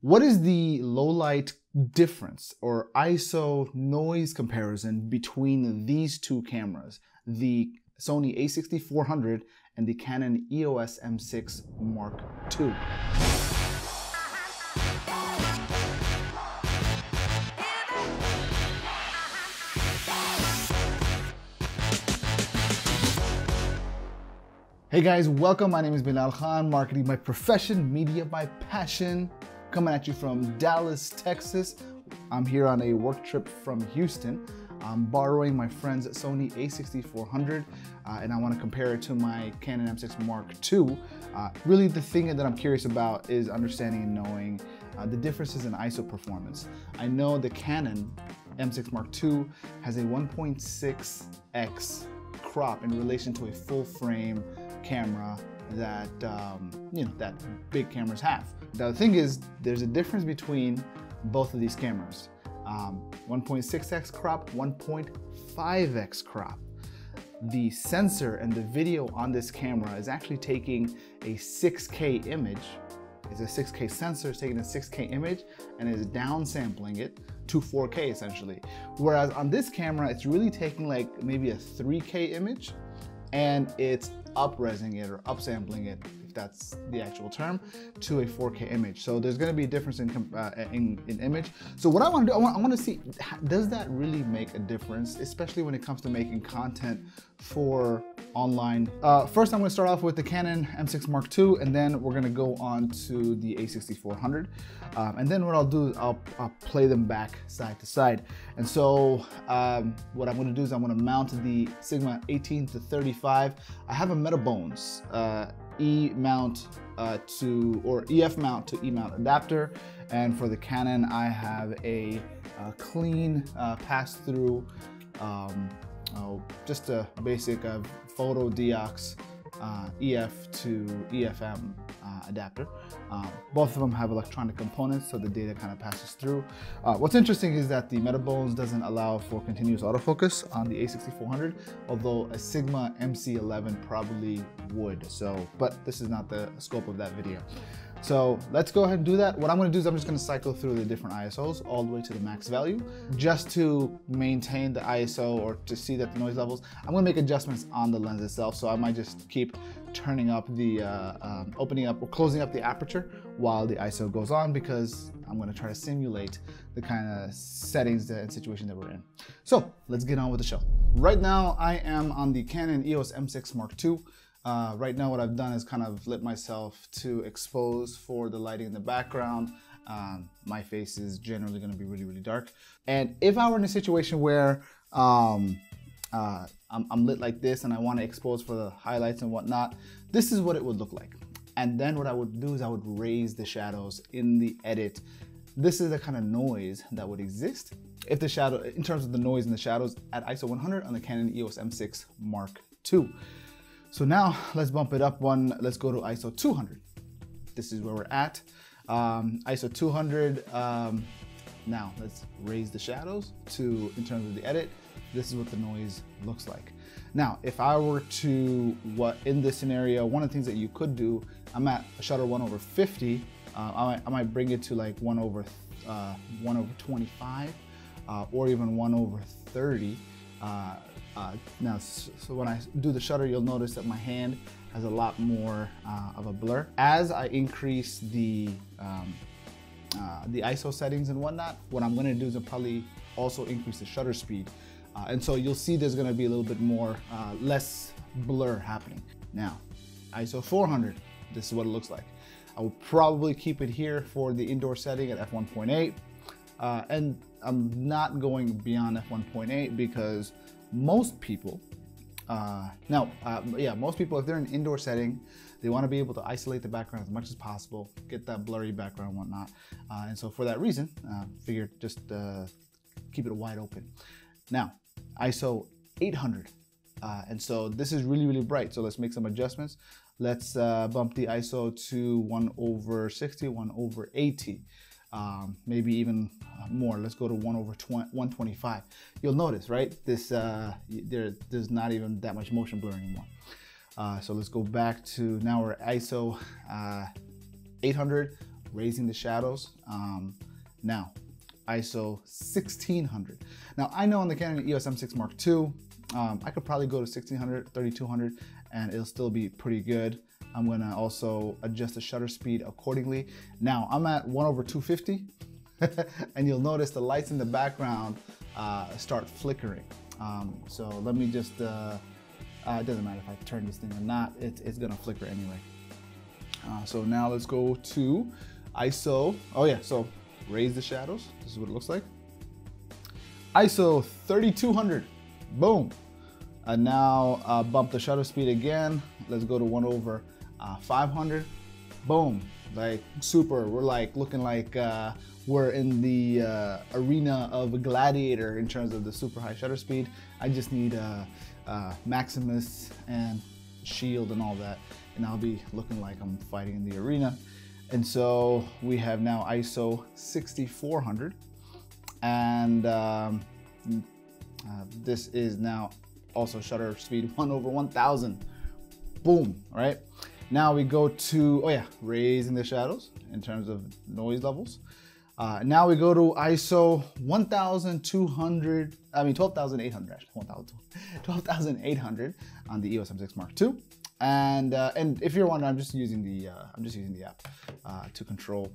What is the low light difference or ISO noise comparison between these two cameras, the Sony a6400 and the Canon EOS M6 Mark II? Hey guys, welcome. My name is Belal Khan, marketing by profession, media by passion. Coming at you from Dallas, Texas. I'm here on a work trip from Houston. I'm borrowing my friend's Sony a6400 uh, and I want to compare it to my Canon M6 Mark II. Uh, really the thing that I'm curious about is understanding and knowing uh, the differences in ISO performance. I know the Canon M6 Mark II has a 1.6x crop in relation to a full frame camera that um, you know that big cameras have. The thing is, there's a difference between both of these cameras. Um, 1.6x crop, 1.5x crop. The sensor and the video on this camera is actually taking a 6K image. It's a 6K sensor, it's taking a 6K image and is downsampling it to 4K essentially. Whereas on this camera, it's really taking like maybe a 3K image and it's upresing it or upsampling it, if that's the actual term, to a 4K image. So there's gonna be a difference in, uh, in, in, image. So what I wanna do, I want, I wanna see, does that really make a difference, especially when it comes to making content for online. Uh, first, I'm gonna start off with the Canon M6 Mark II, and then we're gonna go on to the a6400. Um, and then what I'll do is I'll, I'll, play them back side to side. And so um, what I'm gonna do is I'm gonna mount the Sigma 18 to 35. I have a Metabones uh, E mount uh, to, or EF mount to E mount adapter. And for the Canon, I have a, a clean uh, pass-through um, oh, just a basic uh, Fotodiox uh, EF to EFM uh, adapter. Um, both of them have electronic components, so the data kind of passes through. Uh, what's interesting is that the Metabones doesn't allow for continuous autofocus on the A6400, although a Sigma MC11 probably would. So, but this is not the scope of that video. So let's go ahead and do that. What I'm gonna do is I'm just gonna cycle through the different ISOs all the way to the max value just to maintain the ISO or to see that the noise levels. I'm gonna make adjustments on the lens itself. So I might just keep turning up the, uh, um, opening up or closing up the aperture while the ISO goes on because I'm gonna try to simulate the kind of settings and situation that we're in. So let's get on with the show. Right now I am on the Canon EOS M6 Mark II. Uh, right now what I've done is kind of lit myself to expose for the lighting in the background. Um, my face is generally going to be really, really dark. And if I were in a situation where um, uh, I'm, I'm, lit like this and I want to expose for the highlights and whatnot, this is what it would look like. And then what I would do is I would raise the shadows in the edit. This is the kind of noise that would exist if the shadow, in terms of the noise and the shadows at ISO 100 on the Canon EOS M6 Mark II. So now let's bump it up one. Let's go to ISO 200. This is where we're at. Um, ISO 200. Um, now let's raise the shadows to, in terms of the edit, this is what the noise looks like. Now, if I were to, what in this scenario, one of the things that you could do, I'm at a shutter one over 50. Uh, I, might, I, might, bring it to like one over, uh, one over 25, uh, or even one over 30. Uh, now, so when I do the shutter, you'll notice that my hand has a lot more uh, of a blur. As I increase the um, uh, the ISO settings and whatnot, what I'm gonna do is I'll probably also increase the shutter speed. Uh, and so you'll see there's gonna be a little bit more, uh, less blur happening. Now, ISO 400, this is what it looks like. I will probably keep it here for the indoor setting at f1.8. Uh, and I'm not going beyond f1.8 because most people, uh, now, uh, yeah, most people, if they're in an indoor setting, they want to be able to isolate the background as much as possible, get that blurry background and whatnot. Uh, and so for that reason, uh, figured just uh, keep it wide open. Now, ISO 800. Uh, and so this is really, really bright. So let's make some adjustments. Let's uh, bump the ISO to 1 over 60, 1 over 80 um, maybe even more. Let's go to 1 over 20, 125. You'll notice, right? This uh, there, There's not even that much motion blur anymore. Uh, so let's go back to now we're ISO uh, 800, raising the shadows. Um, now, ISO 1600. Now I know on the Canon EOS M6 Mark II, um, I could probably go to 1600, 3200, and it'll still be pretty good. I'm gonna also adjust the shutter speed accordingly. Now I'm at one over 250, and you'll notice the lights in the background uh, start flickering. Um, so let me just, uh, uh, it doesn't matter if I turn this thing or not, it, it's gonna flicker anyway. Uh, so now let's go to ISO, oh yeah, so raise the shadows. This is what it looks like. ISO 3200, boom. And now uh, bump the shutter speed again. Let's go to one over uh, 500, boom. Like super, we're like looking like uh, we're in the uh, arena of a gladiator in terms of the super high shutter speed. I just need uh, uh, Maximus and shield and all that. And I'll be looking like I'm fighting in the arena. And so we have now ISO 6400 and um, uh, this is now also shutter speed 1 over 1000. Boom, right? Now we go to, oh yeah, raising the shadows in terms of noise levels. Uh, now we go to ISO 1200, I mean 12,800, 12,800 on the EOS M6 Mark II. And uh, and if you're wondering, I'm just using the uh, I'm just using the app uh, to control.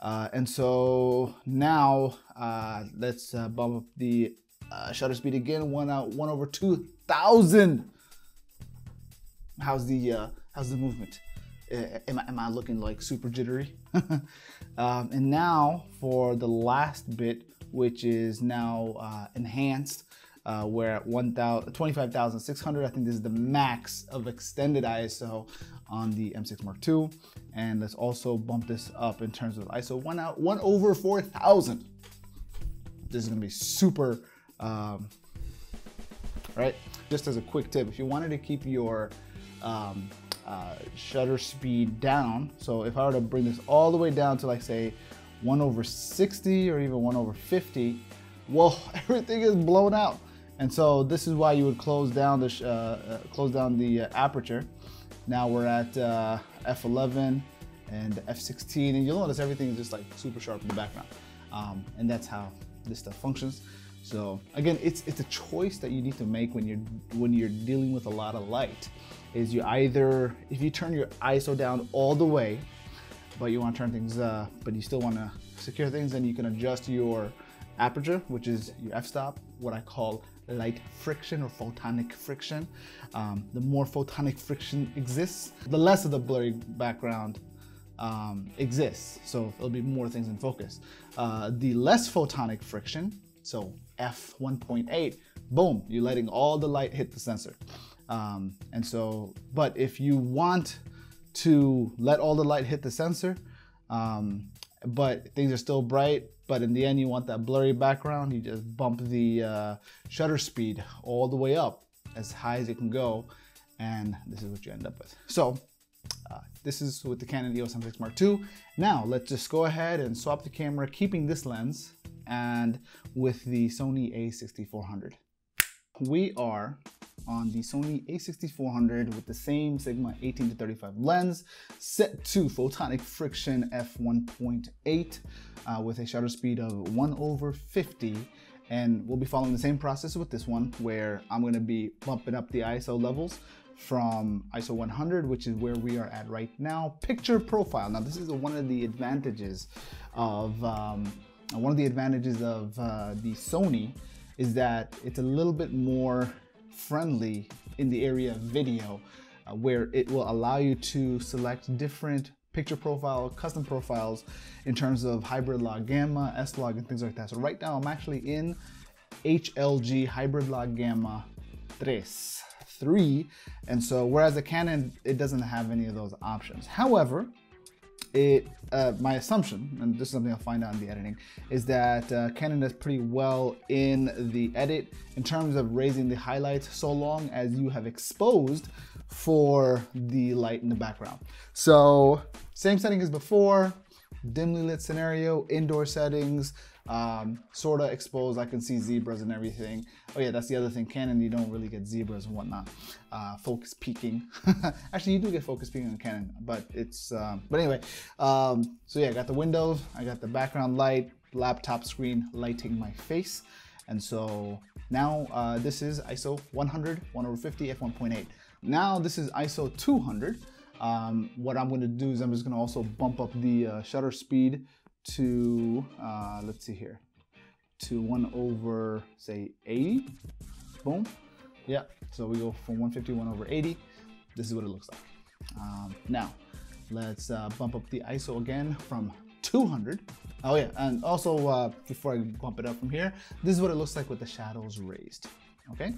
Uh, and so now uh, let's bump up the shutter speed again. One out one over two thousand. How's the how's the movement? Am I, am I looking like super jittery? um, and now for the last bit, which is now enhanced uh, we're at 25,600. I think this is the max of extended ISO on the M6 Mark II. And let's also bump this up in terms of ISO one out, one over 4,000. This is gonna be super, um, right? Just as a quick tip, if you wanted to keep your um, uh, shutter speed down, so if I were to bring this all the way down to like say one over 60 or even one over 50, well, everything is blown out. And so this is why you would close down the uh, uh, close down the uh, aperture. Now we're at uh, f11 and f16, and you'll notice everything is just like super sharp in the background. Um, and that's how this stuff functions. So again, it's it's a choice that you need to make when you're when you're dealing with a lot of light. Is you either if you turn your ISO down all the way, but you want to turn things, uh, but you still want to secure things, then you can adjust your aperture, which is your f-stop, what I call light friction or photonic friction. Um, the more photonic friction exists, the less of the blurry background um, exists. So there'll be more things in focus. Uh, the less photonic friction, so f1.8, boom, you're letting all the light hit the sensor. Um, and so, but if you want to let all the light hit the sensor, um, but things are still bright, but in the end you want that blurry background, you just bump the uh, shutter speed all the way up as high as it can go, and this is what you end up with. So uh, this is with the Canon EOS M6 Mark II. Now let's just go ahead and swap the camera, keeping this lens, and with the Sony a6400. We are on the Sony a6400 with the same Sigma 18 to 35 lens set to photonic friction f1.8 uh, with a shutter speed of 1 over 50 and we'll be following the same process with this one where I'm going to be bumping up the ISO levels from ISO 100 which is where we are at right now. Picture profile. Now this is one of the advantages of um, one of the advantages of uh, the Sony is that it's a little bit more friendly in the area of video uh, where it will allow you to select different picture profile, custom profiles in terms of hybrid log gamma, S-log, and things like that. So right now I'm actually in HLG hybrid log gamma 3, 3. And so whereas the Canon, it doesn't have any of those options. However, it uh, my assumption, and this is something I'll find out in the editing, is that uh, Canon does pretty well in the edit in terms of raising the highlights so long as you have exposed for the light in the background. So same setting as before, dimly lit scenario, indoor settings, um, sort of exposed. I can see zebras and everything. Oh yeah, that's the other thing. Canon, you don't really get zebras and whatnot. Uh, focus peaking. Actually, you do get focus peaking on Canon, but it's, um, but anyway. Um, so yeah, I got the windows, I got the background light, laptop screen lighting my face. And so now uh, this is ISO 100, 1 over 50, f1.8. Now this is ISO 200. Um, what I'm gonna do is I'm just gonna also bump up the uh, shutter speed to, uh, let's see here, to 1 over, say, 80. Boom. Yeah, so we go from 150, 1 over 80. This is what it looks like. Um, now, let's uh, bump up the ISO again from 200. Oh yeah, and also uh, before I bump it up from here, this is what it looks like with the shadows raised, okay?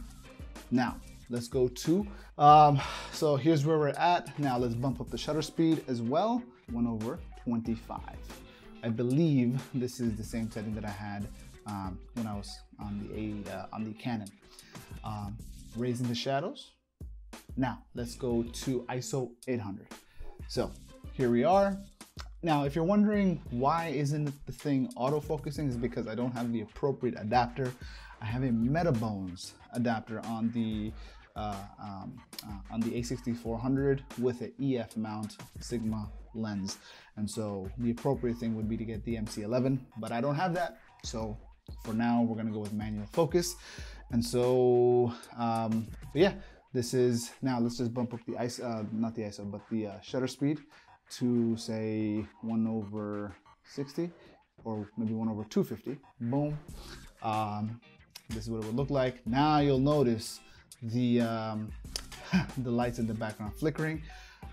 Now, let's go to, um, so here's where we're at. Now let's bump up the shutter speed as well, 1 over 25. I believe this is the same setting that I had um, when I was on the uh, on the Canon. Um, raising the shadows. Now let's go to ISO 800. So here we are. Now, if you're wondering why isn't the thing autofocusing is because I don't have the appropriate adapter. I have a Metabones adapter on the uh, um, uh, on the A6400 with an EF mount Sigma lens. And so the appropriate thing would be to get the MC11, but I don't have that. So for now, we're gonna go with manual focus. And so, um, yeah, this is, now let's just bump up the ISO, uh, not the ISO, but the uh, shutter speed to say one over 60 or maybe one over 250, boom. Um, this is what it would look like. Now you'll notice the, um, the lights in the background flickering.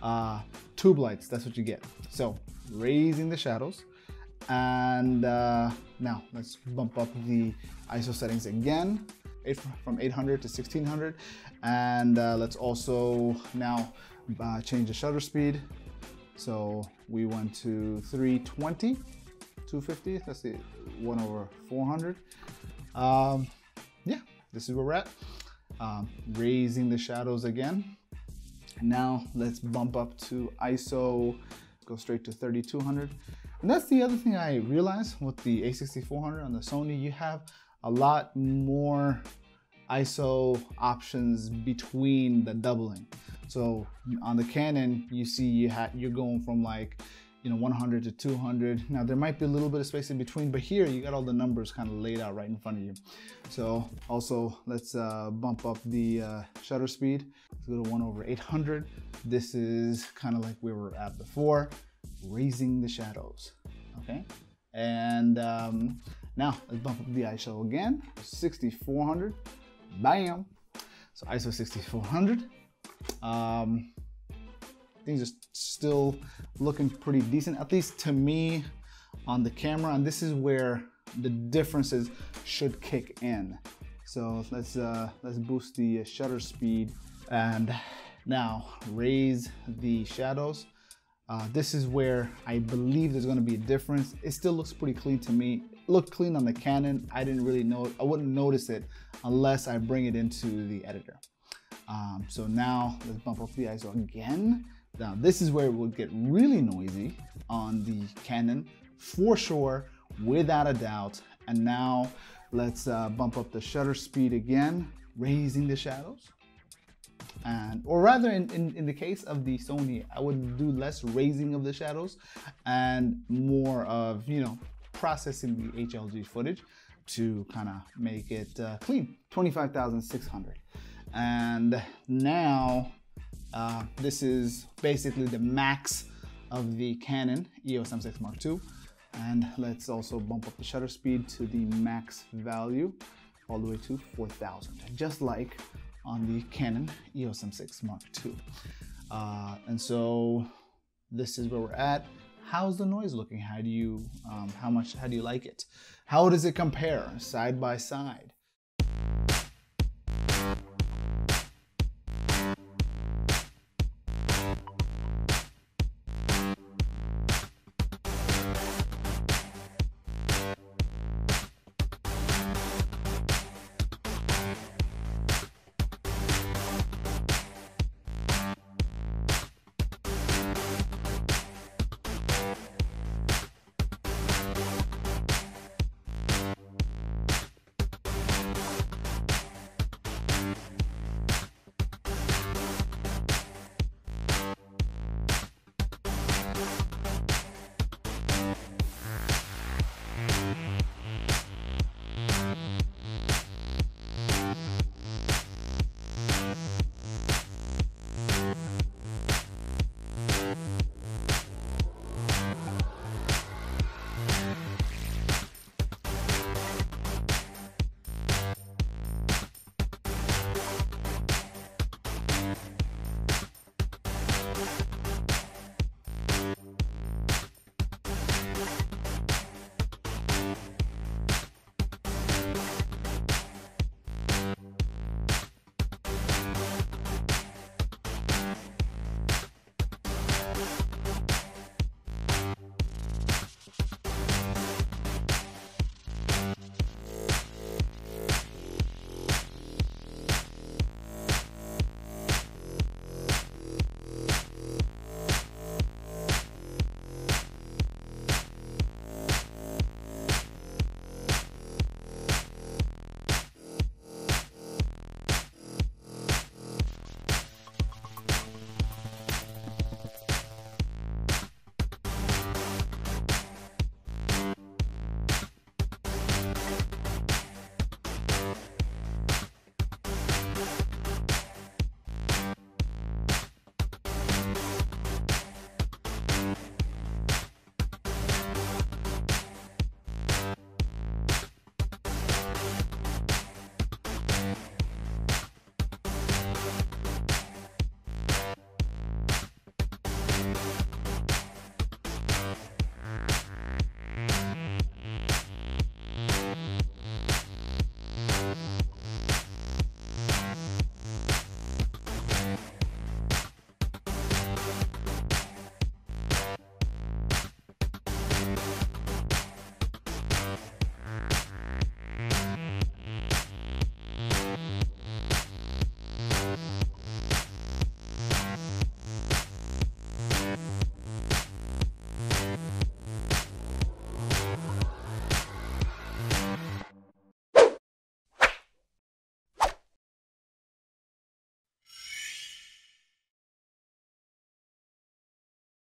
Uh, tube lights, that's what you get. So raising the shadows. And uh, now let's bump up the ISO settings again from 800 to 1600. And uh, let's also now uh, change the shutter speed. So we went to 320, 250, let's see, one over 400. Um, yeah, this is where we're at. Um, raising the shadows again. Now let's bump up to ISO, go straight to 3200. And that's the other thing I realized with the A6400 on the Sony, you have a lot more ISO options between the doubling. So on the Canon, you see you you're going from like you know 100 to 200 now there might be a little bit of space in between but here you got all the numbers kind of laid out right in front of you. So also let's uh, bump up the uh, shutter speed. Let's go to 1 over 800 this is kind of like we were at before raising the shadows okay? And um, now let's bump up the ISO again. 6400 bam! So ISO 6400 um, things are still looking pretty decent, at least to me on the camera. And this is where the differences should kick in. So let's, uh, let's boost the shutter speed and now raise the shadows. Uh, this is where I believe there's gonna be a difference. It still looks pretty clean to me. It looked clean on the Canon. I didn't really know, I wouldn't notice it unless I bring it into the editor. Um, so now let's bump up the ISO again. Now this is where it will get really noisy on the Canon for sure, without a doubt. And now let's uh, bump up the shutter speed again, raising the shadows. And, or rather in, in, in the case of the Sony, I would do less raising of the shadows and more of, you know, processing the HLG footage to kind of make it uh, clean, 25,600. And now uh, this is basically the max of the Canon EOS M6 Mark II. And let's also bump up the shutter speed to the max value all the way to 4000, just like on the Canon EOS M6 Mark II. Uh, and so this is where we're at. How's the noise looking? How do you, um, how much, how do you like it? How does it compare side by side?